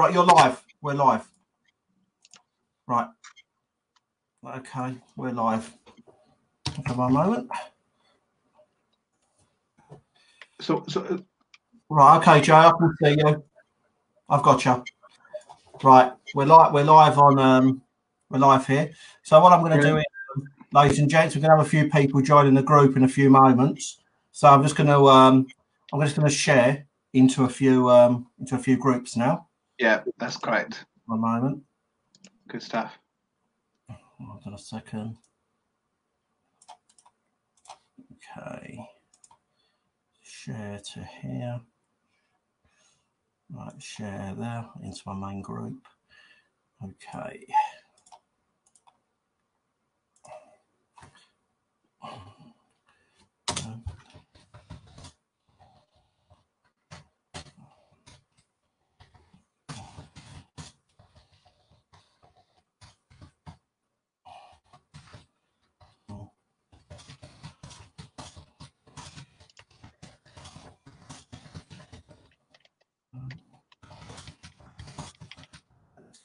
Right, you're live. We're live. Right. Okay, we're live. For one moment. So, so uh, Right, okay, Joe, I can see you. I've got you. Right, we're live. We're live on. Um, we're live here. So what I'm going to do is, ladies and gents, we're going to have a few people joining the group in a few moments. So I'm just going to. Um, I'm just going to share into a few um, into a few groups now. Yeah, that's correct. One moment. Good stuff. Hold on a second. Okay. Share to here. Right, share there into my main group. Okay.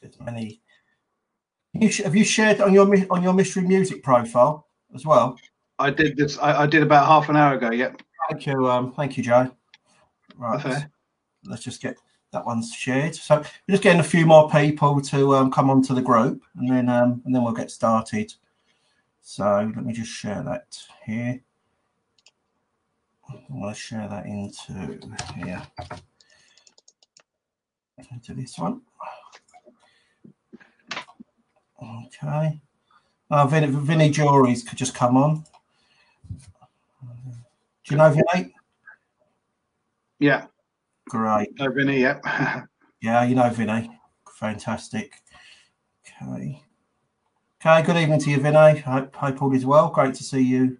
As many. You have you shared on your on your Mistry Music profile as well? I did this. I, I did about half an hour ago. Yep. Thank you, um, thank you, Joe. Right, Okay. let's just get that one shared. So we're just getting a few more people to um, come onto the group, and then um, and then we'll get started. So let me just share that here. I'm going to share that into here. Into this one. Okay. Uh, Vinny, Vinny Juries could just come on. Do you know Vinny? Yeah. Great. No, Vinny. Yep. Yeah, you know Vinny. Fantastic. Okay. Okay, good evening to you, Vinny. Hope, hope all is well. Great to see you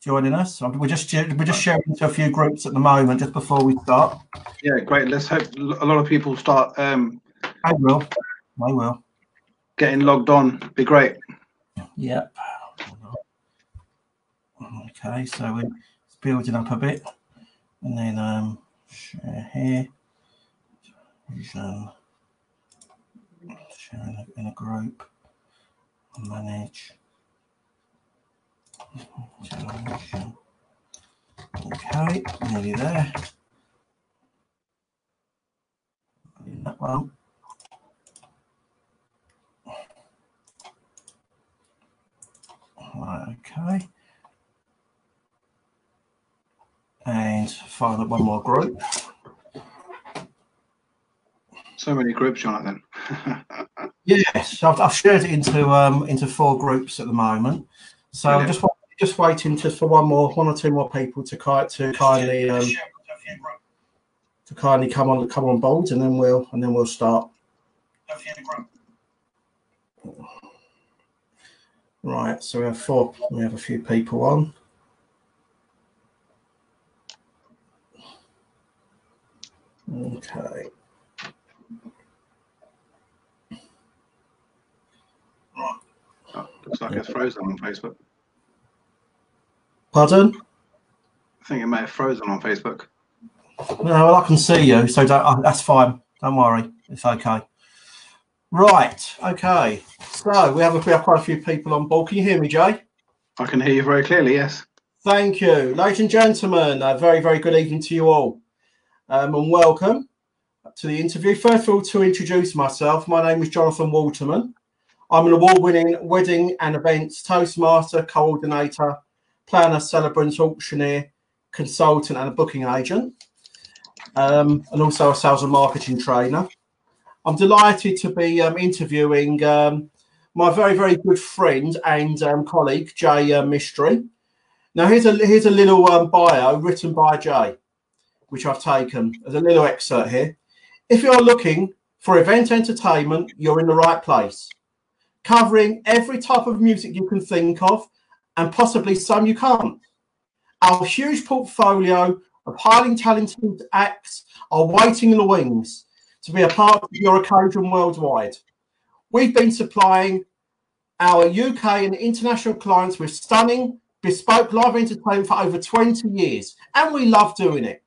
joining us. We're just we're just sharing to a few groups at the moment just before we start. yeah. Great. Let's hope a lot of people start um, I will. I will. Getting logged on. Be great. Yep. Okay, so we're building up a bit. And then um share here. Vision. Share in a, in a group. Manage. Okay, nearly there. That one. Right, okay. And find one more group. So many groups, Jonathan. Yes, I've, I've shared it into um into four groups at the moment. So I'm just just waiting just for one more, one or two more people to ki- to kindly um to kindly come on come on board, and then we'll and then we'll start. Right, so we have four. We have a few people on. Okay. Oh, looks like it's frozen on Facebook. Pardon? I think it may have frozen on Facebook. No, well, I can see you, so uh, that's fine. Don't worry, it's okay. Right, okay. So we have, a, we have quite a few people on board. Can you hear me, Jay? I can hear you very clearly. Yes. Thank you, ladies and gentlemen. A very, very good evening to you all, um, and welcome to the interview. First of all, to introduce myself, my name is Jonathan Waterman. I'm an award-winning wedding and events toastmaster, coordinator, planner, celebrant, auctioneer, consultant, and a booking agent, um, and also a sales and marketing trainer. I'm delighted to be um, interviewing um, my very, very good friend and um, colleague, Jay uh, Mistry. Now, here's a here's a little um, bio written by Jay, which I've taken as a little excerpt here. If you're looking for event entertainment, you're in the right place. Covering every type of music you can think of, and possibly some you can't. Our huge portfolio of highly talented acts are waiting in the wings to be a part of your occasion worldwide. We've been supplying our UK and international clients with stunning, bespoke live entertainment for over 20 years, and we love doing it.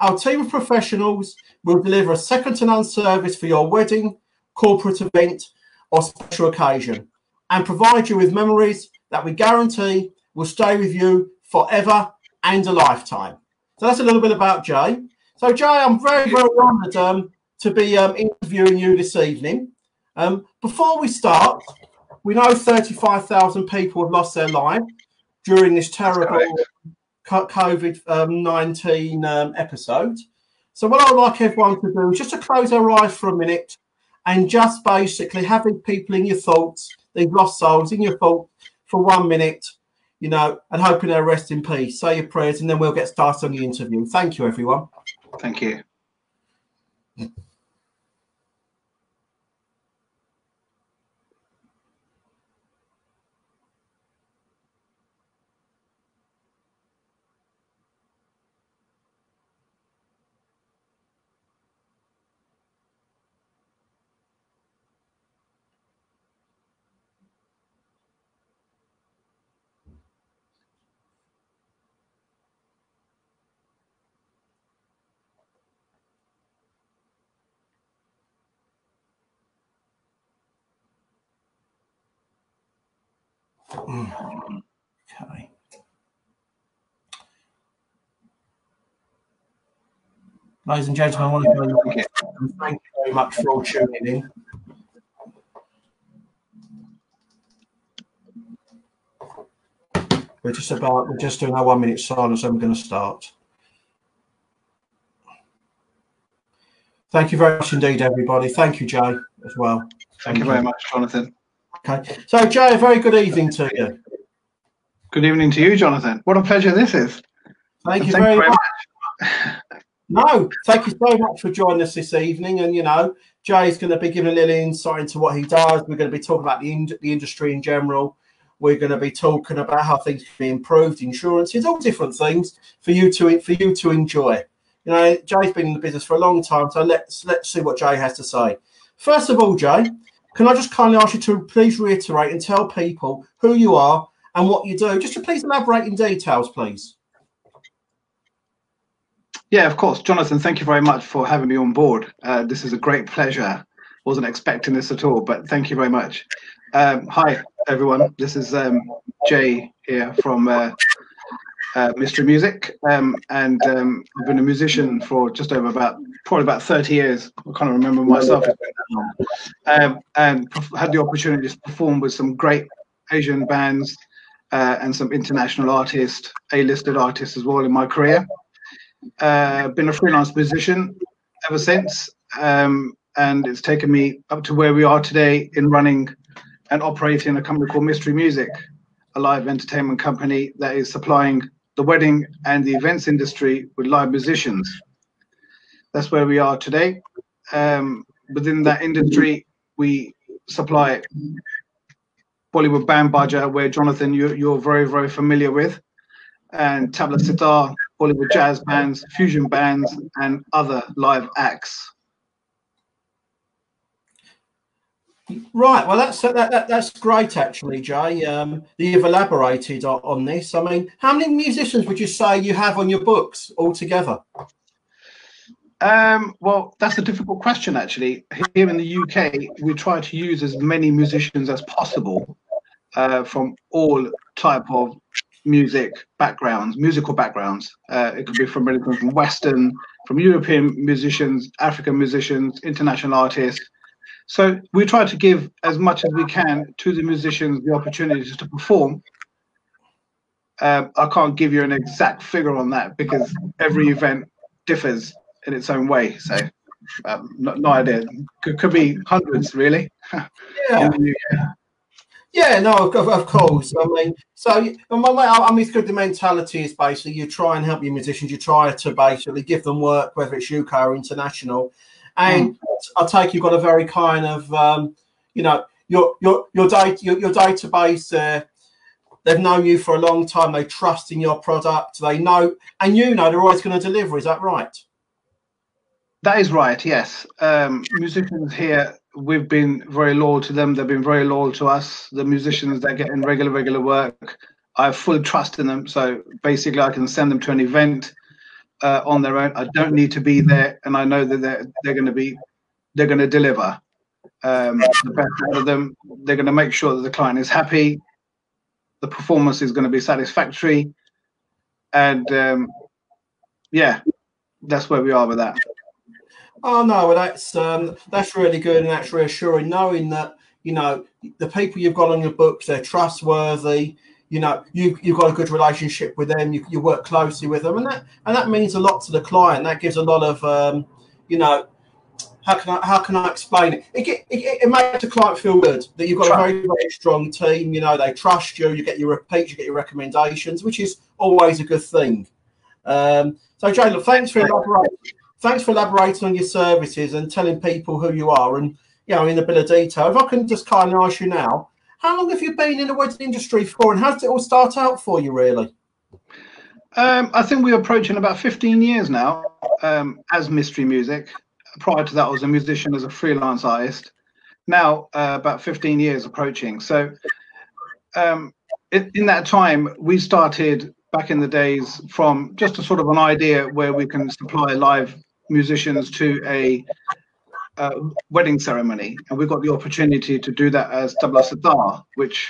Our team of professionals will deliver a second to none service for your wedding, corporate event, or special occasion and provide you with memories that we guarantee will stay with you forever and a lifetime. So that's a little bit about Jay. So, Jay, I'm very, very honoured um, to be um, interviewing you this evening. Um, before we start, we know 35,000 people have lost their life during this terrible COVID um, 19 um, episode. So, what I'd like everyone to do is just to close their eyes for a minute and just basically having people in your thoughts, these lost souls in your thoughts for one minute, you know, and hoping they rest in peace. Say your prayers, and then we'll get started on the interview. Thank you, everyone. Thank you. Mm. Okay. Ladies and gentlemen, I want to thank you very much for all tuning in. We're just about, we're just doing our one minute silence and we're going to start. Thank you very much indeed, everybody. Thank you, Jay, as well. Thank, Thank you very much, Jonathan. Okay. So, Jay, a very good evening to you. Good evening to you, Jonathan. What a pleasure this is. Thank you very, very much. much. no, thank you so much for joining us this evening. And, you know, Jay's going to be giving a little insight into what he does. We're going to be talking about the, in- the industry in general. We're going to be talking about how things can be improved, insurances, all different things for you to for you to enjoy. You know, Jay's been in the business for a long time, so let's let's see what Jay has to say. First of all, Jay, can I just kindly ask you to please reiterate and tell people who you are and what you do? Just to please elaborate in details, please. Yeah, of course. Jonathan, thank you very much for having me on board. Uh, this is a great pleasure. Wasn't expecting this at all, but thank you very much. Um, hi, everyone. This is um, Jay here from uh, uh, Mistry Music, um, and um, I've been a musician for just over about probably about 30 years. I can't remember myself. Um, and had the opportunity to perform with some great Asian bands uh, and some international artists, A-listed artists as well in my career. Uh, been a freelance musician ever since, um, and it's taken me up to where we are today in running and operating a company called Mistry Music, a live entertainment company that is supplying the wedding and the events industry with live musicians. That's where we are today. Um, within that industry, we supply Bollywood Band Baja, where Jonathan, you, you're very, very familiar with, and Tabla Sitar, Bollywood jazz bands, fusion bands, and other live acts. Right. Well, that's that, that, that's great, actually, Jay. Um, you've elaborated on, on, this. I mean, how many musicians would you say you have on your books altogether? Um, well, that's a difficult question, actually. Here in the UK, we try to use as many musicians as possible uh, from all type of music backgrounds, musical backgrounds. Uh, it could be from anything from Western, from European musicians, African musicians, international artists. So we try to give as much as we can to the musicians the opportunities to perform. Uh, I can't give you an exact figure on that because every event differs in its own way. So um, no, no, idea. Could, could be hundreds, really. Yeah. Yeah, no, of, of, course. I mean, so I mean, it's good. The mentality is basically you try and help your musicians. You try to basically give them work, whether it's UK or international. And mm. I take you've got a very kind of, um, you know, your your your data your, your database. Uh, they've known you for a long time. They trust in your product. They know, and you know they're always going to deliver. Is that right? That is right. Yes, um, musicians here we've been very loyal to them. They've been very loyal to us. The musicians that get in regular, regular work, I have full trust in them. So basically, I can send them to an event, uh, on their own. I don't need to be there, and I know that they're they're going to be they're going to deliver um, the best out of them. They're going to make sure that the client is happy. The performance is going to be satisfactory, and um, yeah, that's where we are with that. Oh no, well, that's um, that's really good and that's reassuring, knowing that you know the people you've got on your books they're trustworthy. You know you you've got a good relationship with them. You, you work closely with them, and that and that means a lot to the client. That gives a lot of um, you know how can I how can I explain it? It, it, it makes the client feel good that you've got a very very strong team. You know they trust you. You get your repeats, you get your recommendations, which is always a good thing. Um, so Jay, look, thanks for elaborating thanks for elaborating on your services and telling people who you are and you know in a bit of detail. If I can just kind of ask you now, how long have you been in the wedding industry for, and how did it all start out for you, really? Um, I think we're approaching about 15 years now um, as Mistry Music. Prior to that, I was a musician as a freelance artist. Now, uh, about 15 years approaching. So, um, in, in that time, we started back in the days from just a sort of an idea where we can supply live musicians to a uh, wedding ceremony, and we got the opportunity to do that as Tabla Sitar, which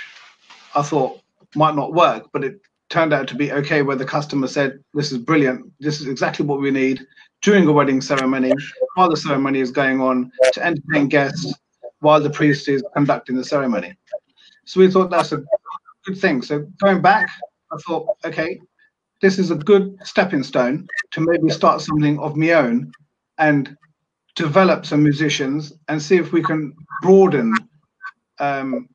I thought might not work, but it turned out to be okay. Where the customer said, "This is brilliant. This is exactly what we need during a wedding ceremony, while the ceremony is going on, to entertain guests while the priest is conducting the ceremony." So we thought that's a good thing. So going back, I thought, okay, this is a good stepping stone to maybe start something of my own and develop some musicians and see if we can broaden um,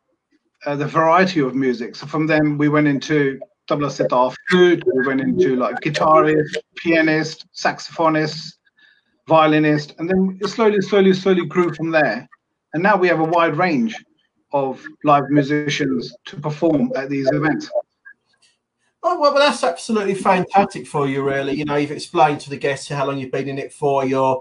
uh, the variety of music. So from them, we went into tabla sitar flute, we went into like guitarist, pianist, saxophonist, violinist, and then it slowly, slowly, slowly grew from there. And now we have a wide range of live musicians to perform at these events. Oh, well, well, that's absolutely fantastic for you, really. You know, you've explained to the guests how long you've been in it for. You're,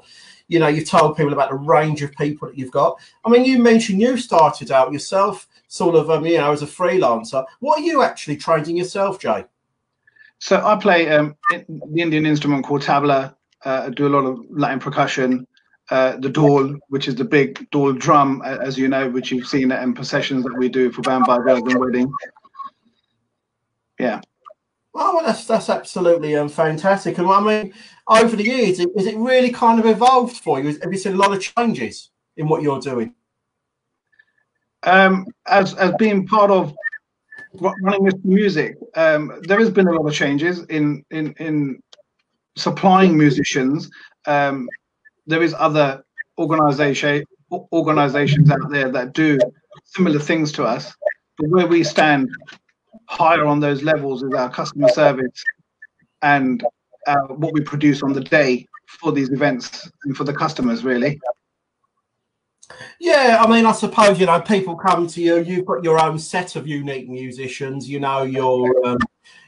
you know, you've told people about the range of people that you've got. I mean, you mentioned you started out yourself, sort of, um, you know, as a freelancer. What are you actually trained in yourself, Jay? So I play um, the Indian instrument called tabla. Uh, I do a lot of Latin percussion. Uh, the dhol, which is the big dhol drum, as you know, which you've seen in processions that we do for band by girls and wedding. Yeah. Oh, well, that's that's absolutely um, fantastic. And I mean, over the years, has it really kind of evolved for you? Have you seen a lot of changes in what you're doing? Um, as as being part of running this music, um, there has been a lot of changes in in in supplying musicians. Um, there is other organization organizations out there that do similar things to us, but where we stand higher on those levels is our customer service and uh, what we produce on the day for these events and for the customers really. Yeah i mean i suppose you know people come to you you've got your own set of unique musicians you know your um,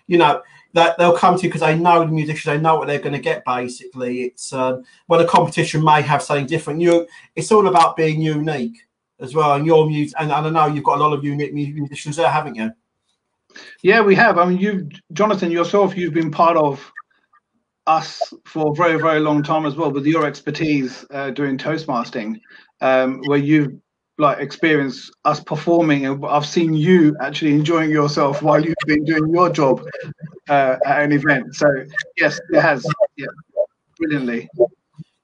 you know that they'll come to you because they know the musicians they know what they're going to get basically. It's um, well the competition may have something different you it's all about being unique as well and your music and, and i know you've got a lot of unique musicians there haven't you? Yeah, we have. I mean, you, Jonathan, yourself, you've been part of us for a very, very long time as well with your expertise uh, doing Toastmastering, um, where you've like experienced us performing, and I've seen you actually enjoying yourself while you've been doing your job uh, at an event. So yes, it has. Yeah, brilliantly.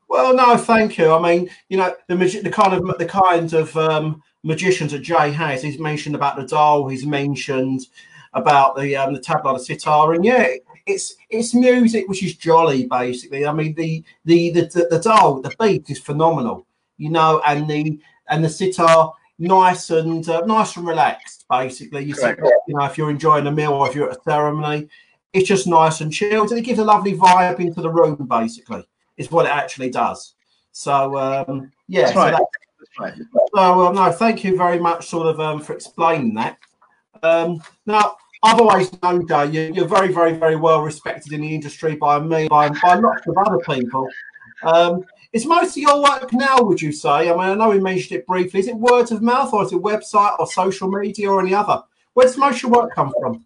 Well, no, thank you. I mean, you know, the the kind of the kind of um, magicians that Jay has. He's mentioned about the dhol. He's mentioned about the um, the tabla of sitar, and yeah, it's it's music which is jolly basically. I mean the the the the, the the beat is phenomenal, you know, and the and the sitar nice and uh, nice and relaxed. Basically, you, see, you know if you're enjoying a meal or if you're at a ceremony, it's just nice and chilled, and it gives a lovely vibe into the room. Basically, is what it actually does. So um, yeah, That's right. so, that, so um, no, thank you very much, sort of um, for explaining that. Um, now, Always known, Jay, you, you're very, very, very well respected in the industry by me, by, by lots of other people. Um, is most of your work now, would you say? I mean, I know we mentioned it briefly. Is it word of mouth or is it website or social media or any other? Where does most of your work come from?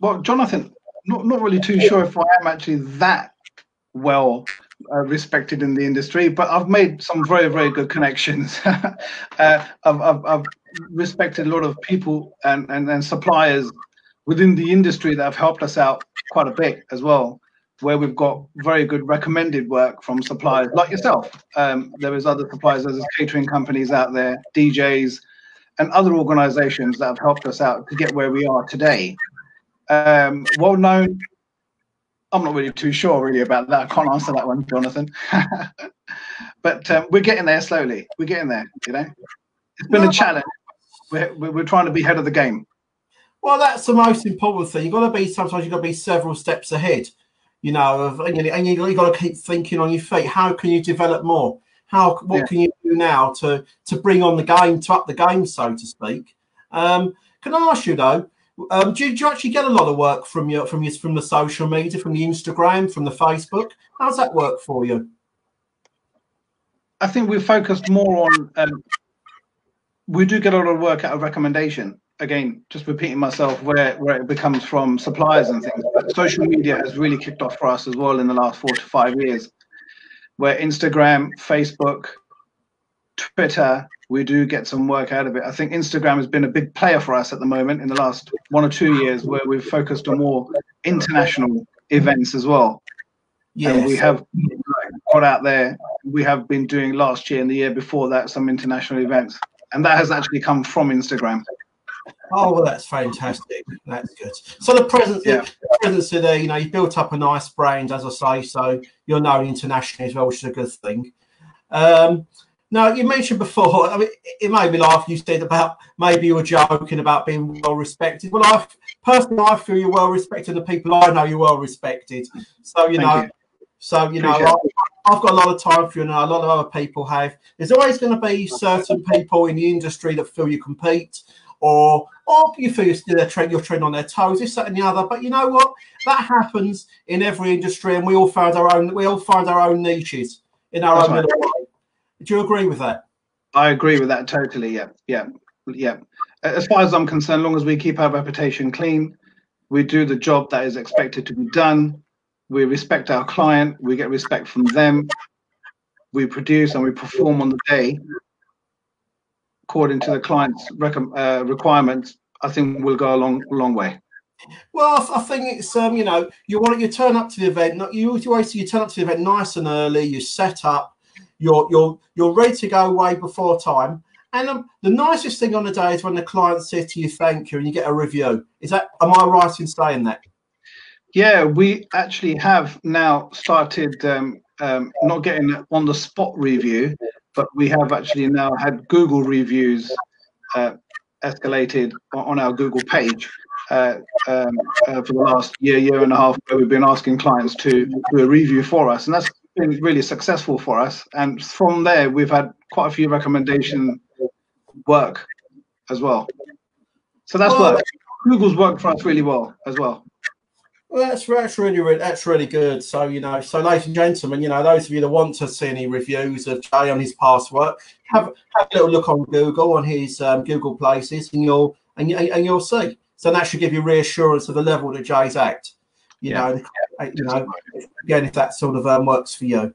Well, Jonathan, not, not really too sure if I am actually that well uh, respected in the industry, but I've made some very, very good connections. uh, I've, I've, I've, respected a lot of people and, and, and suppliers within the industry that have helped us out quite a bit as well, where we've got very good recommended work from suppliers like yourself. Um, there is other suppliers, there's catering companies out there, DJs, and other organizations that have helped us out to get where we are today. Um, well known I'm not really too sure really about that. I can't answer that one, Jonathan. but um, we're getting there slowly. We're getting there. You know, it's been a challenge. We're, we're trying to be ahead of the game. Well, that's the most important thing. You've got to be sometimes you've got to be several steps ahead. You know, of, and, you, and you, have got to keep thinking on your feet. How can you develop more? How what yeah. can you do now to to bring on the game, to up the game, so to speak? Um, can I ask you though? Um, do, you, do, you, actually get a lot of work from your from your from the social media, from the Instagram, from the Facebook? How's that work for you? I think we've focused more on. Um, we do get a lot of work out of recommendation. Again, just repeating myself, where where it becomes from suppliers and things. But social media has really kicked off for us as well in the last four to five years, where Instagram, Facebook, Twitter, we do get some work out of it. I think Instagram has been a big player for us at the moment in the last one or two years, where we've focused on more international events as well. Yes. And we have got out there. We have been doing last year and the year before that some international events, and that has actually come from Instagram. Oh, well, that's fantastic. That's good. So the presence, yeah. the presence there, you know, you built up a nice brand, as I say. So you're known internationally as well, which is a good thing. Um, now, you mentioned before, I mean, it made me laugh. You said about maybe you were joking about being well respected. Well, I personally, I feel you're well respected. The people I know, you're well respected. So, you Thank know, you. so, you Appreciate know, I've got a lot of time for you, and a lot of other people have. There's always going to be certain people in the industry that feel you compete or or you feel you're, treading, you're treading on their toes, this, that, and the other. But you know what? That happens in every industry, and we all find our own. We all find our own niches in our That's own right. little way. Do you agree with that? I agree with that totally. Yeah, yeah, yeah. As far as I'm concerned, long as we keep our reputation clean, we do the job that is expected to be done. We respect our client. We get respect from them. We produce and we perform on the day according to the client's uh, requirements. I think we'll go a long, long way. Well, I think it's um, you know, you want you turn up to the event. Not you always you turn up to the event nice and early. You set up, you're you're you're ready to go way before time. And um, the nicest thing on the day is when the client says to you thank you and you get a review. Is that am I right in saying that? Yeah, we actually have now started um, um, not getting on the spot review, but we have actually now had Google reviews uh, escalated on our Google page. Uh, um, uh, for the last year, year and a half, where we've been asking clients to do a review for us, and that's been really successful for us. And from there, we've had quite a few recommendation work as well. So that's well, worked. Google's worked for us really well as well. Well, that's that's really that's really good. So you know, so ladies and gentlemen, you know, those of you that want to see any reviews of Jay on his past work, have have a little look on Google on his um, Google Places, and you'll and, you, and you'll see. So that should give you reassurance of the level that Jay's at. You yeah. know, you know, again, if that sort of um, works for you.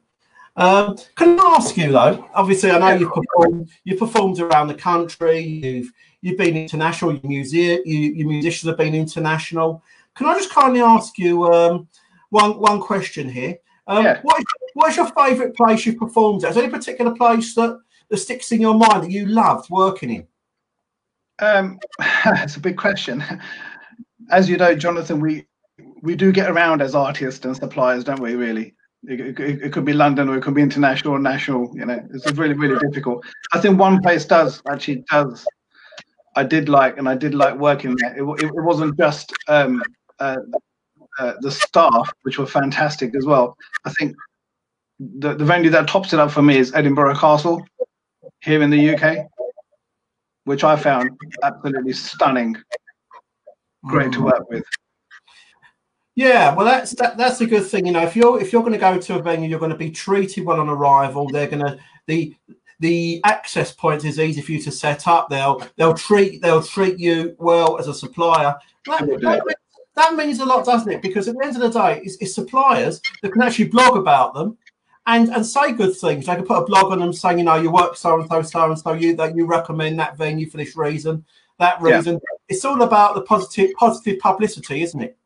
Um, can I ask you though? Obviously, I know you've performed. You've performed around the country. You've you've been international. Your museum, you, your musicians have been international. Can I just kindly ask you um, one one question here? Um, yeah. what, is, what is your favourite place you've performed at? Is there any particular place that, that sticks in your mind that you loved working in? Um, it's a big question. As you know, Jonathan, we we do get around as artists and suppliers, don't we? Really, it, it, it, could be London or it could be international or national. You know, it's really really difficult. I think one place does actually does. I did like and I did like working there. It, it, it wasn't just um, uh, uh, the staff, which were fantastic as well. I think the the venue that tops it up for me is Edinburgh Castle here in the UK, which I found absolutely stunning. Great to work with. Yeah, well, that's that, that's a good thing. You know, if you're if you're going to go to a venue, you're going to be treated well on arrival. They're going to the the access point is easy for you to set up. They'll they'll treat they'll treat you well as a supplier. That, that, that means a lot, doesn't it? Because at the end of the day, it's, it's suppliers that can actually blog about them and and say good things. They can put a blog on them saying, you know, you work so and so, so and so. You that you recommend that venue for this reason, that reason. Yeah. It's all about the positive positive publicity, isn't it?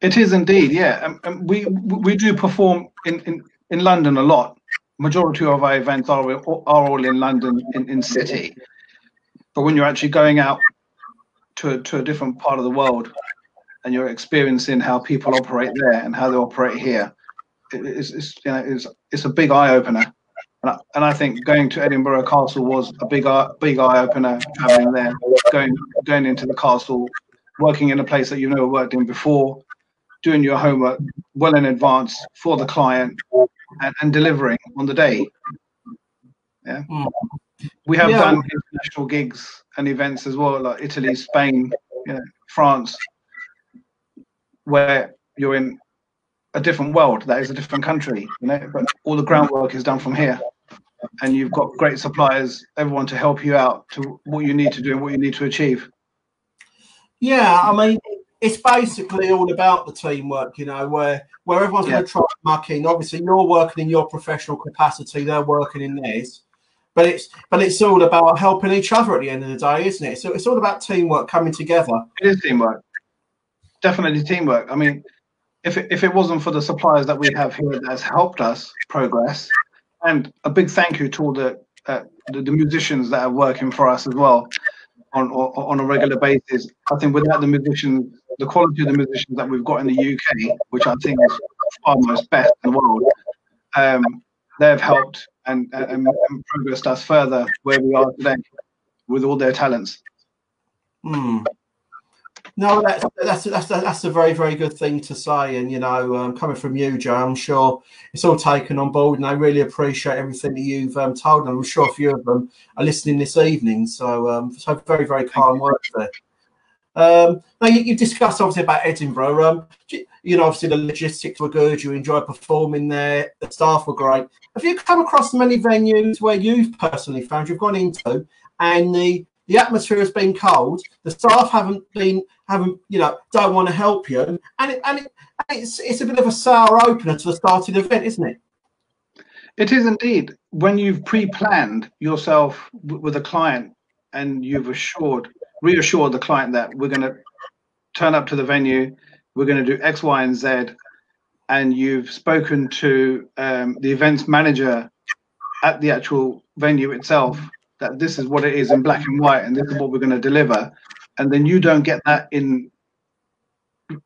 It is indeed, yeah. Um, um, we we do perform in, in, in London a lot. Majority of our events are are all in London in, in city. But when you're actually going out to a, to a different part of the world and you're experiencing how people operate there and how they operate here, it's, it's you know it's it's a big eye opener. And I, and I think going to Edinburgh Castle was a big big eye opener. Traveling there, going going into the castle, working in a place that you've never worked in before, doing your homework well in advance for the client, and, and delivering on the day. Yeah. Mm. We have yeah. done international gigs and events as well, like Italy, Spain, you know, France, where you're in a different world. That is a different country, you know. But all the groundwork is done from here, and you've got great suppliers, everyone to help you out to what you need to do and what you need to achieve. Yeah, I mean, it's basically all about the teamwork, you know, where where everyone's yeah. going to try to muck in. Obviously, you're working in your professional capacity; they're working in theirs. But it's but it's all about helping each other at the end of the day, isn't it? So it's all about teamwork coming together. It is teamwork, definitely teamwork. I mean, if it, if it wasn't for the suppliers that we have here that has helped us progress, and a big thank you to all the uh, the, the, musicians that are working for us as well on, on on a regular basis. I think without the musicians, the quality of the musicians that we've got in the UK, which I think is far most best in the world, um, they've helped and, and, and progressed us further where we are today with all their talents. Hmm. No, that's that's that's that's a very very good thing to say, and you know, um, coming from you, Joe, I'm sure it's all taken on board, and I really appreciate everything that you've um, told them. I'm sure a few of them are listening this evening, so um, so very very kind words there. Um, now you, you, discussed obviously about Edinburgh. Um, you know, obviously the logistics were good. You enjoyed performing there. The staff were great. Have you come across many venues where you've personally found you've gone into and the the atmosphere has been cold. The staff haven't been haven't you know don't want to help you, and it, and, it, it's it's a bit of a sour opener to the starting event, isn't it? It is indeed. When you've pre-planned yourself with a client and you've assured reassured the client that we're going to turn up to the venue, we're going to do X, Y, and Z, and you've spoken to um, the events manager at the actual venue itself that this is what it is in black and white and this is what we're going to deliver. And then you don't get that in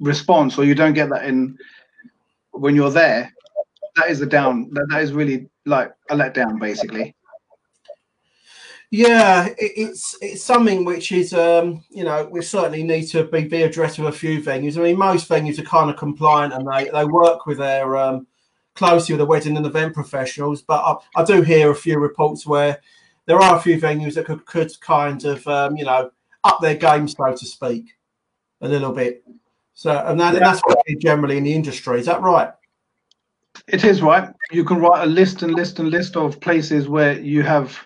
response or you don't get that in when you're there. That is a down that, that is really like a letdown basically. Yeah it's it's something which is um you know we certainly need to be, be addressed with a few venues i mean most venues are kind of compliant and they they work with their um closely with the wedding and event professionals but I, I do hear a few reports where there are a few venues that could, could kind of, um, you know, up their game, so to speak, a little bit. So, and, that, yeah. that's what generally in the industry. Is that right? It is right. You can write a list and list and list of places where you have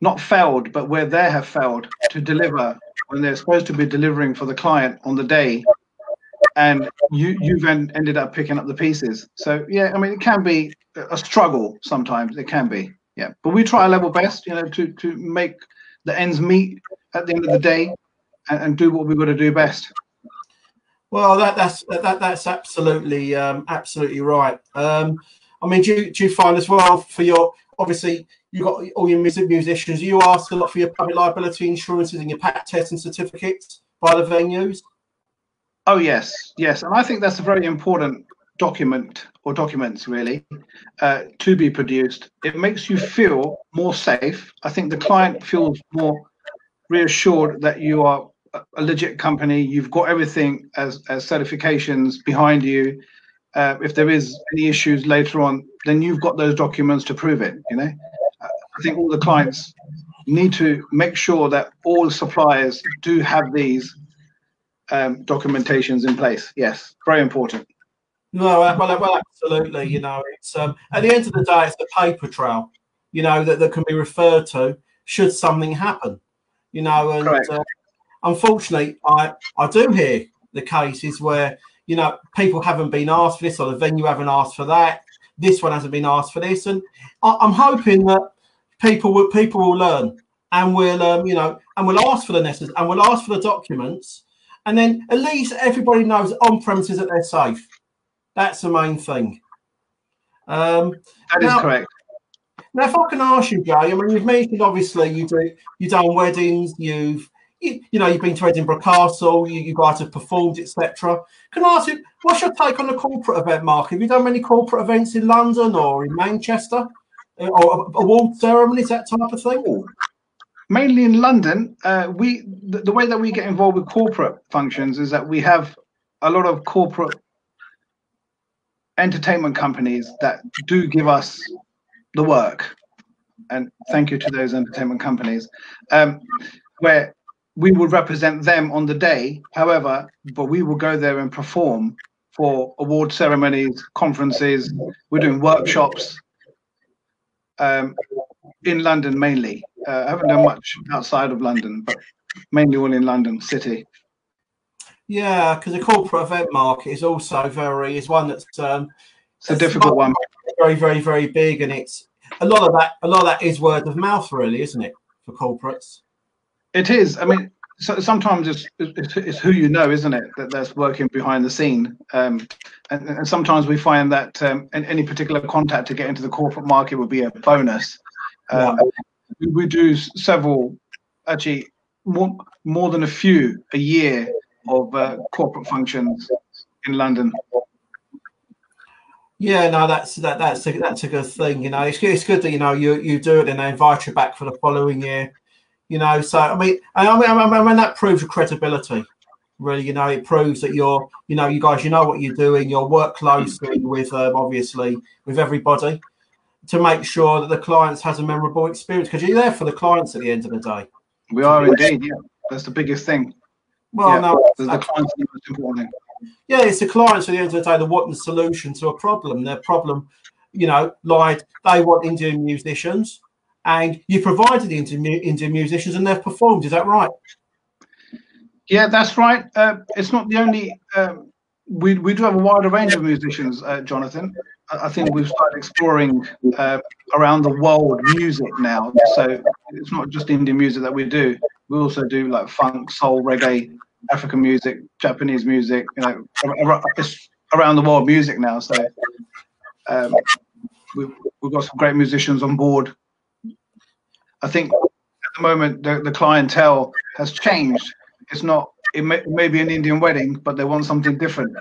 not failed, but where they have failed to deliver when they're supposed to be delivering for the client on the day, and you you've ended up picking up the pieces. So yeah, I mean it can be a struggle sometimes. It can be yeah. But we try our level best you know to to make the ends meet at the end of the day and, and do what we've got to do best. Well that that's that that's absolutely um absolutely right. Um i mean do you, do you find as well for your obviously you've got all your music musicians you ask a lot for your public liability insurances and your PAT tests and certificates by the venues? Oh yes yes. And i think that's a very important document or documents really uh, to be produced, it makes you feel more safe. I think the client feels more reassured that you are a legit company. You've got everything as, as certifications behind you. Uh, if there is any issues later on, then you've got those documents to prove it. You know, I think all the clients need to make sure that all suppliers do have these um, documentations in place. Yes, very important. No, well, well, absolutely. You know, it's um, at the end of the day, it's the paper trail. You know that, that can be referred to should something happen. You know, and uh, unfortunately, I I do hear the cases where you know people haven't been asked for this or the venue haven't asked for that. This one hasn't been asked for this, and I, am hoping that people will people will learn and will um, you know and will ask for the necessary and will ask for the documents, and then at least everybody knows on premises that they're safe. That's the main thing. Um, that is now, correct. Now, if I can ask you, Jay, I mean, you've mentioned obviously you do you've done weddings, you've you, you know you've been to Edinburgh Castle, you, you guys have performed, etc. Can I ask you, what's your take on the corporate event market? Have you done many corporate events in London or in Manchester, uh, or award ceremonies, that type of thing? Mainly in London, uh, we the, the way that we get involved with corporate functions is that we have a lot of corporate entertainment companies that do give us the work. And thank you to those entertainment companies um, where we would represent them on the day. However but we will go there and perform for award ceremonies conferences. We're doing workshops um, in london mainly. Uh, i haven't done much outside of london but mainly all in london city yeah because the corporate event market is also very is one that's um, it's a difficult one very, very, very big, and it's a lot of that. A lot of that is word of mouth, really, isn't it, for corporates? It is. I mean, so sometimes it's, it's, it's who you know, isn't it, that that's working behind the scene. Um, and, and, sometimes we find that um, any particular contact to get into the corporate market would be a bonus. Um, yeah. we, we do several, actually, more more than a few a year of uh, corporate functions in London. Yeah, no, that's that that's a, that's a good thing. You know, it's, it's good that you know you you do it and they invite you back for the following year. You know, so I mean, I mean, I mean, that proves your credibility. Really, you know, it proves that you're, you know, you guys, you know what you're doing. You'll work closely with, um, obviously, with everybody to make sure that the clients has a memorable experience because you're there for the clients at the end of the day. We are indeed. Yeah, that's the biggest thing. Well, yeah, no, the clients the most important thing yeah, it's the clients at the end of the day that want the solution to a problem. Their problem, you know, like they want Indian musicians, and you provided the Indian, Indian musicians, and they've performed. Is that right? Yeah, that's right. Uh, it's not the only. Um, we we do have a wider range of musicians, uh, Jonathan. I think we've started exploring uh, around the world music now. So it's not just Indian music that we do. We also do like funk, soul, reggae, African music, Japanese music, you know, around the world music now. So um, we've, we've got some great musicians on board. I think at the moment the, the clientele has changed. It's not, it may, may be an Indian wedding, but they want something different.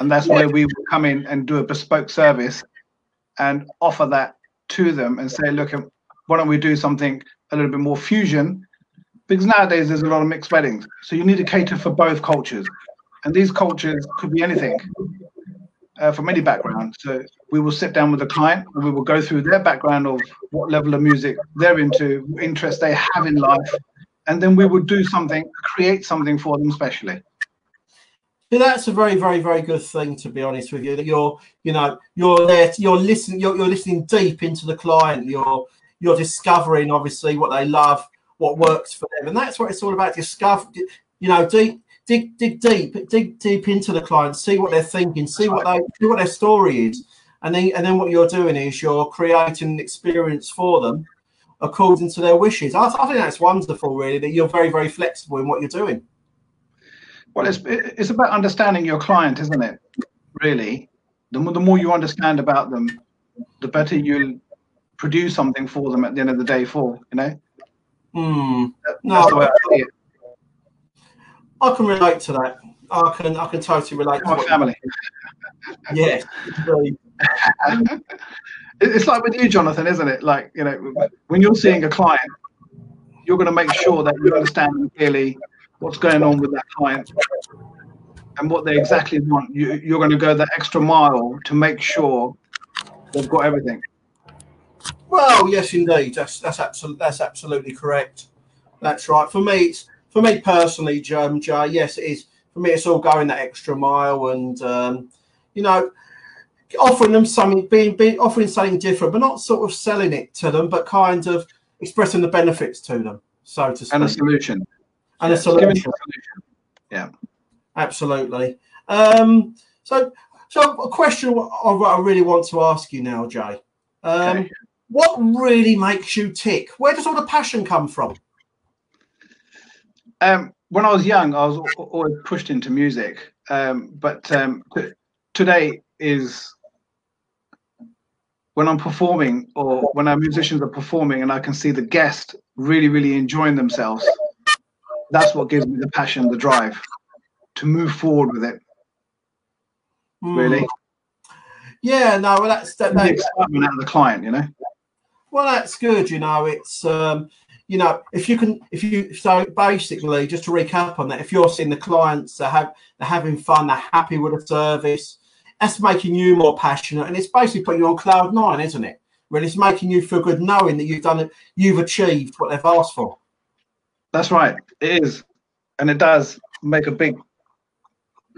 And that's where we come in and do a bespoke service and offer that to them and say, look, why don't we do something a little bit more fusion because nowadays there's a lot of mixed weddings. So you need to cater for both cultures. And these cultures could be anything uh, from any background. So we will sit down with the client and we will go through their background of what level of music they're into, what interest they have in life. And then we will do something, create something for them specially. Yeah, that's a very, very, very good thing to be honest with you. That you're, you know, you're there, you're listening, you're, you're listening deep into the client. You're, you're discovering obviously what they love, what works for them. And that's what it's all about. Discover, you know, dig, dig, dig deep, dig deep into the client, see what they're thinking, see what they, see what their story is, and then and then what you're doing is you're creating an experience for them according to their wishes. I, I think that's wonderful, really, that you're very, very flexible in what you're doing. Well, it's it's about understanding your client, isn't it? Really, the more, the more you understand about them, the better you'll produce something for them at the end of the day. For you know. Hmm. No, I, I can relate to that. I can I can totally relate to my family. yes. it's like with you, Jonathan, isn't it? Like, you know, when you're seeing a client, you're going to make sure that you understand clearly what's going on with that client and what they exactly want. You, you're going to go that extra mile to make sure they've got everything. Well, yes, indeed. That's that's absolutely that's absolutely correct. That's right. For me, it's for me personally, um, Jay. Yes, it is. For me, it's all going that extra mile, and um, you know, offering them something, being, being offering something different, but not sort of selling it to them, but kind of expressing the benefits to them, so to speak. And a solution. And a solution. Yeah. absolutely. Um, so, so a question I really want to ask you now, Jay. Um, okay. What really makes you tick? Where does all the passion come from? Um, when I was young, I was always pushed into music, um, but um, today is when I'm performing or when our musicians are performing and I can see the guest really, really enjoying themselves. That's what gives me the passion, the drive to move forward with it. Mm. Really. Yeah, no, well, that's that, the excitement out of the client, you know. Well, that's good. You know, it's um, you know, if you can, if you so basically, just to recap on that, if you're seeing the clients that have they're having fun, they're happy with the service, that's making you more passionate, and it's basically putting you on cloud nine, isn't it? Really, it's making you feel good knowing that you've done it, you've achieved what they've asked for. That's right. It is, and it does make a big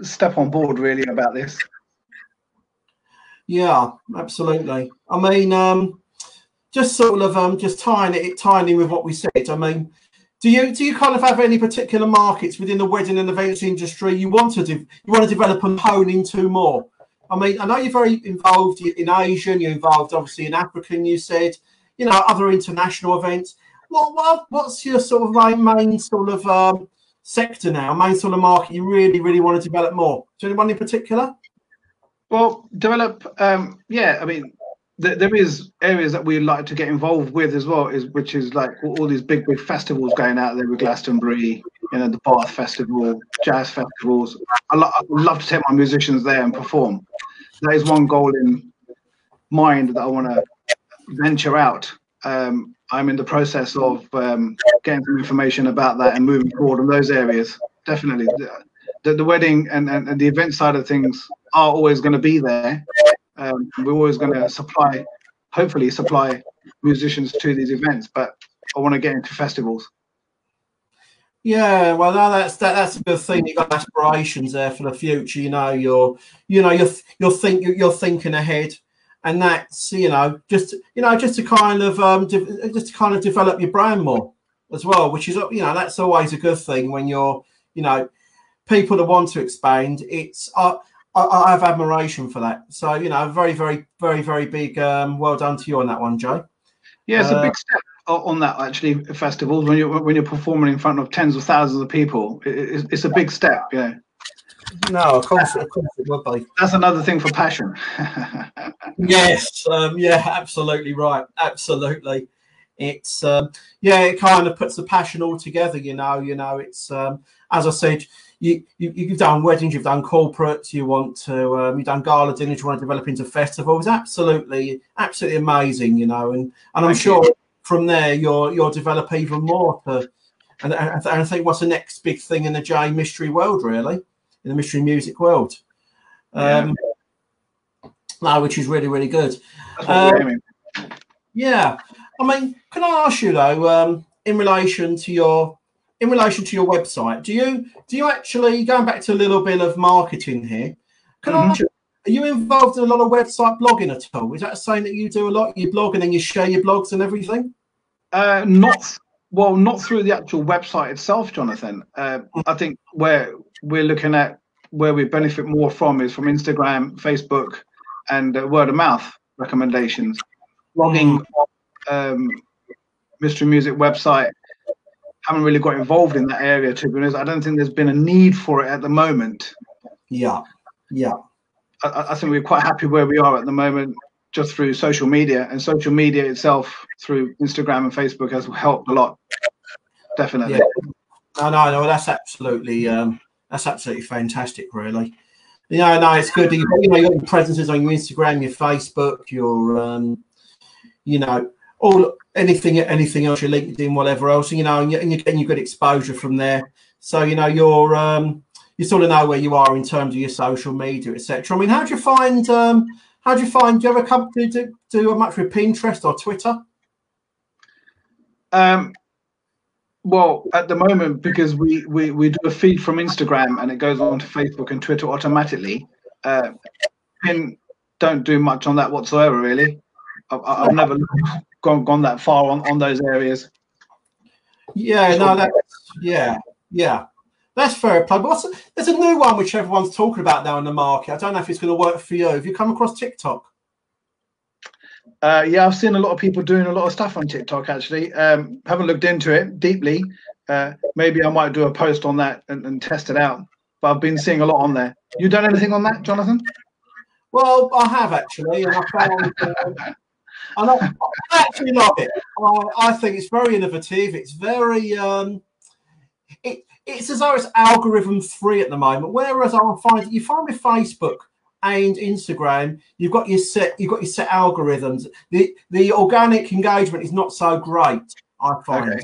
step on board really about this. Yeah, absolutely. I mean, um, just sort of um, just tying it tying in with what we said. I mean, do you do you kind of have any particular markets within the wedding and events industry you want to you want to develop and hone into more? I mean, I know you're very involved in Asian. You're involved, obviously, in African. You said, you know, other international events. What, what what's your sort of main, main sort of um, sector now, main sort of market you really, really want to develop more? There anyone in particular? Well, develop, um, yeah, I mean, there is areas that we'd like to get involved with as well, is which is like all, these big, big festivals going out there with Glastonbury, you know, the Bath Festival, jazz festivals. I, lo- I love to take my musicians there and perform. That is one goal in mind that I want to venture out. Um, I'm in the process of um, getting some information about that and moving forward in those areas. Definitely, the, the wedding and, and, and, the event side of things are always going to be there. Um, we're always going to supply, hopefully, supply musicians to these events. But I want to get into festivals. Yeah, well, no, that's that, that's a good thing. You've got aspirations there for the future. You know, you're you know you're you're think you're thinking ahead and that's you know just you know just to kind of um de- just to kind of develop your brand more as well which is you know that's always a good thing when you're you know people that want to expand it's uh, I, I have admiration for that so you know very very very very big um well done to you on that one jay yeah it's uh, a big step on that actually festivals when you're when you're performing in front of tens of thousands of people it, it's a big step yeah no, of course, of course it would be. That's another thing for passion. yes, um, yeah, absolutely right, absolutely. It's um, yeah, it kind of puts the passion all together. You know, you know, it's um, as I said, you, you have done weddings, you've done corporates, you want to um, you've done gala dinners, you want to develop into festivals. Absolutely, absolutely amazing. You know, and and I'm sure from there you'll you'll develop even more to. And, and I think what's the next big thing in the Jay Mistry world, really? in the Mistry Music world. Um, yeah. no, which is really, really good. Um, yeah. I mean, can I ask you though, um, in relation to your in relation to your website, do you do you actually going back to a little bit of marketing here? Can mm-hmm. I ask you, are you involved in a lot of website blogging at all? Is that saying that you do a lot? You blog and then you share your blogs and everything? Uh, not well, not through the actual website itself, Jonathan. Uh, I think where we're looking at where we benefit more from is from Instagram, Facebook, and uh, word of mouth recommendations. Blogging, um, Mistry Music website, haven't really got involved in that area to be honest. I don't think there's been a need for it at the moment. Yeah, yeah. I, I think we're quite happy where we are at the moment, just through social media, and social media itself through Instagram and Facebook has helped a lot. Definitely. Yeah. No, no, no. That's absolutely um, that's absolutely fantastic, really. Yeah, no, it's good. You, you know, you got your presences on your Instagram, your Facebook, your, um, you know, all anything, anything else, your LinkedIn, whatever else, you know, and you're, and you're getting good exposure from there. So you know, you're um, you sort of know where you are in terms of your social media, etc. I mean, how do you find? Um, how do you find? Do you ever come to do, do much with Pinterest or Twitter? Um, well, at the moment, because we, we, we do a feed from Instagram and it goes on to Facebook and Twitter automatically, uh, Pin don't do much on that whatsoever, really. I've, I've never gone gone that far on, on those areas. Yeah, no, that's yeah, yeah. That's fair play. But there's a new one which everyone's talking about now in the market. I don't know if it's going to work for you. Have you come across TikTok? Uh, yeah, I've seen a lot of people doing a lot of stuff on TikTok. Actually, um, haven't looked into it deeply. Uh, maybe I might do a post on that and, and, test it out. But I've been seeing a lot on there. You done anything on that, Jonathan? Well, I have actually, and I found. Uh, and I, I, actually love it. I, I, think it's very innovative. It's very. Um, it, it's as though it's algorithm free at the moment. Whereas I find you find with Facebook and Instagram, you've got your set you've got your set algorithms. The the organic engagement is not so great, I find. Okay.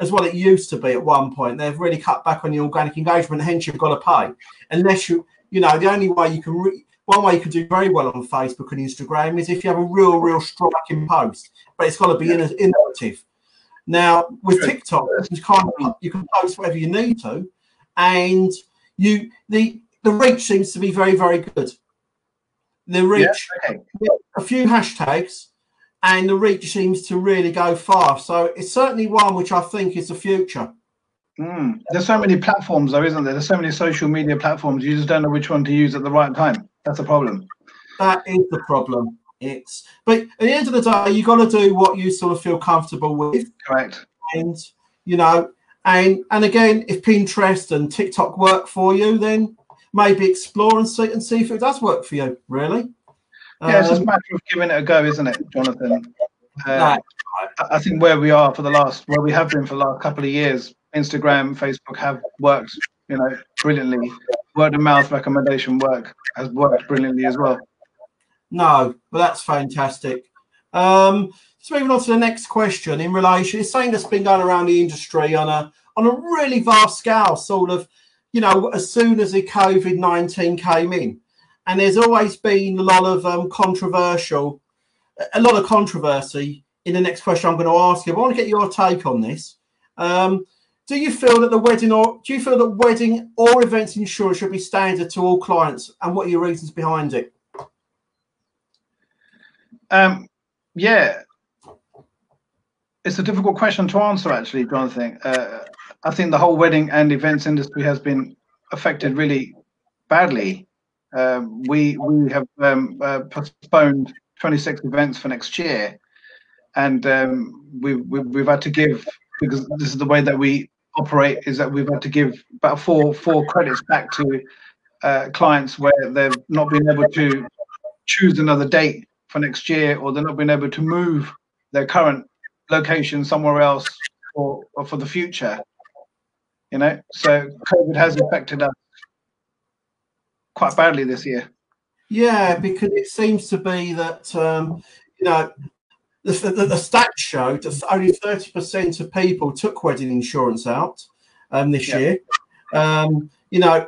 As well, it used to be at one point. They've really cut back on the organic engagement. Hence, you've got to pay. Unless you, you know, the only way you can, re- one way you can do very well on Facebook and Instagram is if you have a real, real striking post, but it's got to be yeah. innovative. Now with TikTok, you kind of you can post whatever you need to, and you the the reach seems to be very very good. The reach, yeah, okay. a few hashtags, and the reach seems to really go far. So it's certainly one which I think is the future. Mm. There's so many platforms, though, isn't there? There's so many social media platforms. You just don't know which one to use at the right time. That's a problem. That is the problem. It's but at the end of the day, you've got to do what you sort of feel comfortable with. Correct. And you know, and and again, if Pinterest and TikTok work for you, then maybe explore and see and see if it does work for you. Really. Yeah, it's just a um, matter of giving it a go, isn't it, Jonathan? Uh, I think where we are for the last, where we have been for the last couple of years, Instagram, Facebook have worked, you know, brilliantly. Word of mouth recommendation work has worked brilliantly as well. No, well, that's fantastic. Um, so moving on to the next question in relation, it's something that's been going around the industry on a on a really vast scale, sort of, you know, as soon as the COVID nineteen came in, and there's always been a lot of um, controversial, a lot of controversy. In the next question, I'm going to ask you. I want to get your take on this. Um, do you feel that the wedding or do you feel that wedding or events insurance should be standard to all clients, and what are your reasons behind it? Um, yeah, it's a difficult question to answer, actually, Jonathan. Uh, I think the whole wedding and events industry has been affected really badly. Um, we we have um, uh, postponed 26 events for next year, and um, we, we we've had to give because this is the way that we operate is that we've had to give about four four credits back to uh, clients where they've not been able to choose another date for next year, or they're not being able to move their current location somewhere else or, or for the future. You know, so COVID has affected us quite badly this year. Yeah, because it seems to be that um, you know the, the, the, stats show that only thirty percent of people took wedding insurance out um, this yeah. year. Um, you know,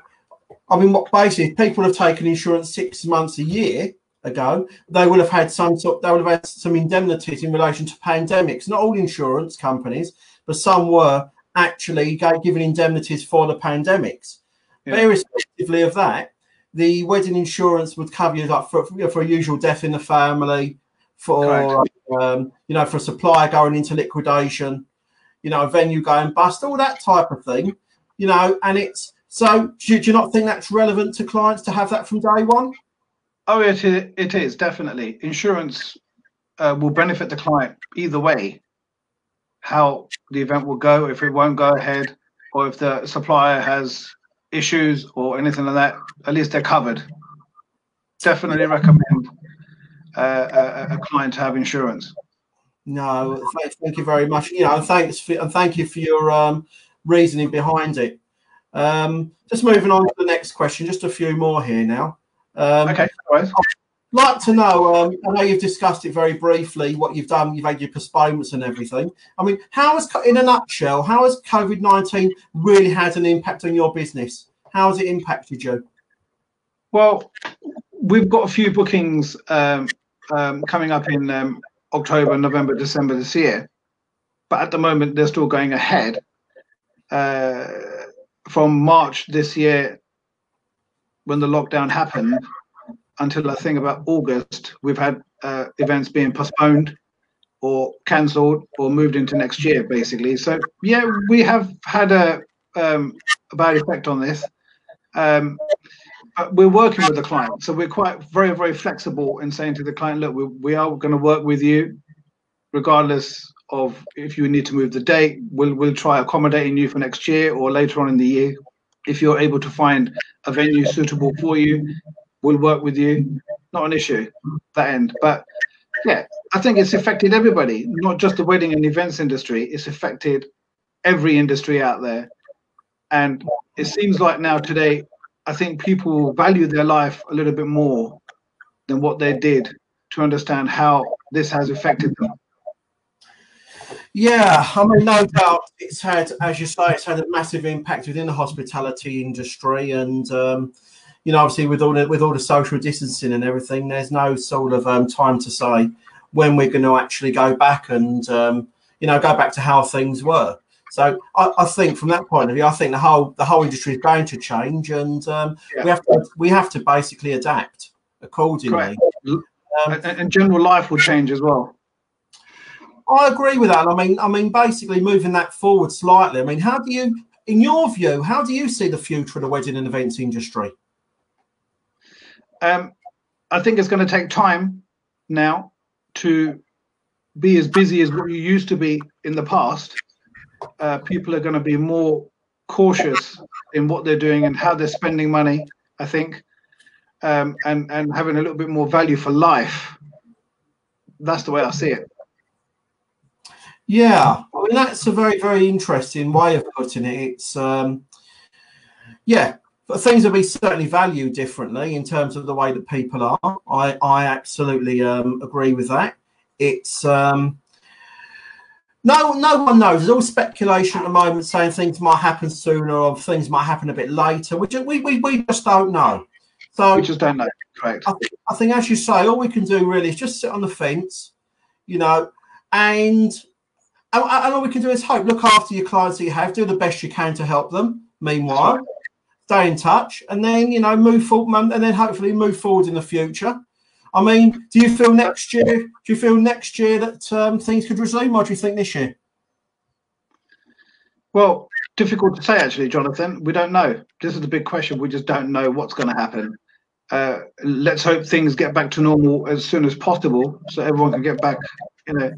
I mean, what basically people have taken insurance six months a year ago, they would have had some sort, they would have had some indemnities in relation to pandemics. Not all insurance companies, but some were actually giving indemnities for the pandemics. Yeah. But irrespectively of that, the wedding insurance would cover you like for, for a usual death in the family, for um, you know, for a supplier going into liquidation, you know, a venue going bust, all that type of thing, you know, and it's so do, do you not think that's relevant to clients to have that from day one? Oh, it is, it is definitely. Insurance uh, will benefit the client either way. How the event will go, if it won't go ahead, or if the supplier has issues or anything like that, at least they're covered. Definitely recommend uh, a, a, client to have insurance. No, thank, thank you very much. You know, thanks for, and thank you for your um, reasoning behind it. Um, just moving on to the next question, just a few more here now. Um, okay. I'd like to know. Um, I know you've discussed it very briefly. What you've done, you've had your postponements and everything. I mean, how has, in a nutshell, how has COVID nineteen really had an impact on your business? How has it impacted you? Well, we've got a few bookings um, um, coming up in um, October, November, December this year, but at the moment they're still going ahead. Uh, from March this year when the lockdown happened until I think about August, we've had uh, events being postponed or cancelled or moved into next year, basically. So yeah, we have had a um, a bad effect on this. Um, but we're working with the client, so we're quite very very flexible in saying to the client, look, we, we are going to work with you, regardless of if you need to move the date. We'll we'll try accommodating you for next year or later on in the year. If you're able to find a venue suitable for you, we'll work with you. Not an issue that end, but yeah, I think it's affected everybody, not just the wedding and events industry. It's affected every industry out there, and it seems like now today I think people value their life a little bit more than what they did to understand how this has affected them. Yeah, I mean, no doubt it's had, as you say, it's had a massive impact within the hospitality industry, and um, you know, obviously with all the with all the social distancing and everything, there's no sort of um, time to say when we're going to actually go back and um, you know go back to how things were. So I, I, think from that point of view, I think the whole the whole industry is going to change, and um, yeah. we have to we have to basically adapt accordingly. Um, and, and general life will change as well. I agree with that. I mean, I mean, basically moving that forward slightly. I mean, how do you, in your view, how do you see the future of the wedding and events industry? Um, I think it's going to take time now to be as busy as what you used to be in the past uh, people are going to be more cautious in what they're doing and how they're spending money. I think, um, and and having a little bit more value for life. That's the way I see it. Yeah, I mean that's a very very interesting way of putting it. It's um, yeah, but things will be certainly valued differently in terms of the way that people are. I I absolutely um, agree with that. It's um, no, no one knows. There's all speculation at the moment saying things might happen sooner or things might happen a bit later. We just, we, we, we just don't know. So we just don't know. Correct. I, th- I think, as you say, all we can do really is just sit on the fence, you know, and, and, and all we can do is hope. Look after your clients that you have. Do the best you can to help them. Meanwhile, stay in touch, and then you know move forward, and then hopefully move forward in the future. I mean, do you feel next year? Do you feel next year that um, things could resume, or do you think this year? Well, difficult to say actually, Jonathan. We don't know. This is the big question. We just don't know what's going to happen. Uh, let's hope things get back to normal as soon as possible, so everyone can get back, you know,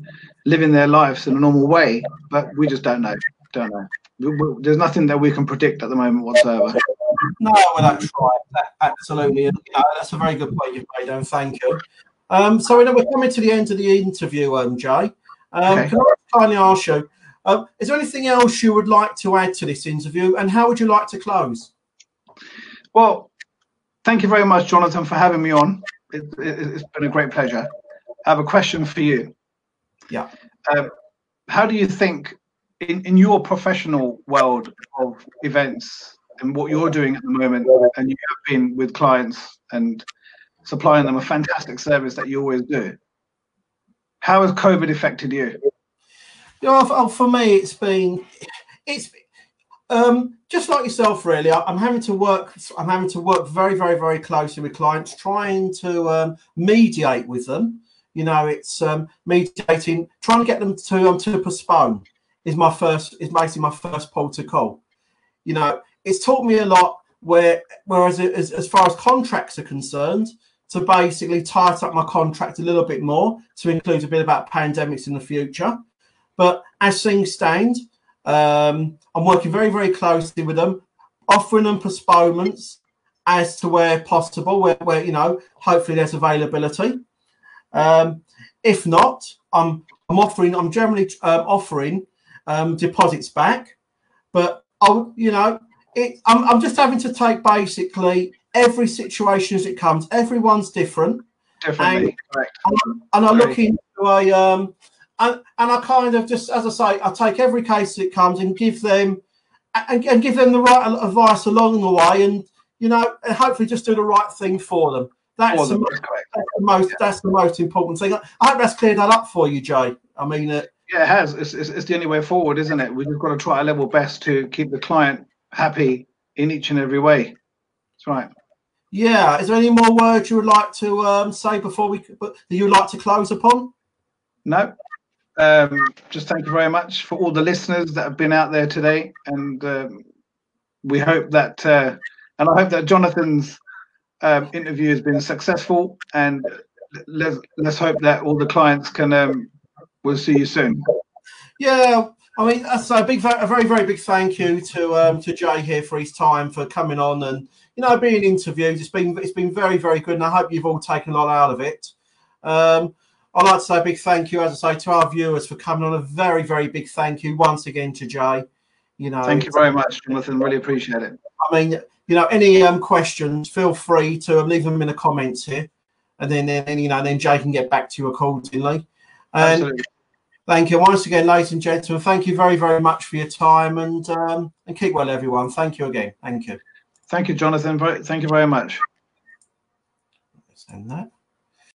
living their lives in a normal way. But we just don't know. Don't know. We, we, there's nothing that we can predict at the moment whatsoever. No, well, that's right. Absolutely. You know, that's a very good point you've made, and thank you. Um, so we're coming to the end of the interview, um, Jay. Um, okay. Can I kindly ask you, uh, is there anything else you would like to add to this interview, and how would you like to close? Well, thank you very much, Jonathan, for having me on. It, has it, been a great pleasure. I have a question for you. Yeah. Um, how do you think, in, in your professional world of events, and what you're doing at the moment, and you have been with clients and supplying them a fantastic service that you always do. How has COVID affected you? You know, for me, it's been it's um, just like yourself, really. I'm having to work. I'm having to work very, very, very closely with clients, trying to um, mediate with them. You know, it's um, mediating, trying to get them to um, to postpone is my first is basically my first port to call. You know, it's taught me a lot. Where whereas as, as far as contracts are concerned, to basically tighten up my contract a little bit more to include a bit about pandemics in the future. But as things stand, um, I'm working very, very closely with them, offering them postponements as to where possible, where, where you know, hopefully there's availability. Um, if not, I'm I'm offering, I'm generally um, offering um, deposits back, but I'll, you know, it, I'm, I'm just having to take basically every situation as it comes. Everyone's different. Definitely, and, and, and I look into a um, and, and I kind of just, as I say, I take every case that comes and give them and, and give them the right advice along the way, and you know, and hopefully just do the right thing for them. That's, the, most, that's the most. Yeah. That's the most important thing. I hope that's cleared that up for you, Jay. I mean, uh, yeah, it has. It's, it's, it's the only way forward, isn't it? We've got to try our level best to keep the client happy in each and every way. That's right. Yeah. Is there any more words you would like to um, say before we that you like to close upon? No. Um, just thank you very much for all the listeners that have been out there today, and um, we hope that, uh, and I hope that Jonathan's um, interview has been successful, and let's let's hope that all the clients can. Um, we'll see you soon. Yeah, I mean, so a big, a very, very big thank you to um, to Jay here for his time for coming on and you know being interviewed. It's been it's been very, very good, and I hope you've all taken a lot out of it. Um, I'd like to say a big thank you, as I say, to our viewers for coming on. A very, very big thank you once again to Jay. You know, thank you very much, Jonathan. Really appreciate it. I mean, you know, any um, questions, feel free to leave them in the comments here, and then, then you know, then Jay can get back to you accordingly. And Absolutely. Thank you once again, ladies and gentlemen. Thank you very, very much for your time, and um, and keep well, everyone. Thank you again. Thank you. Thank you, Jonathan. Thank you very much. That.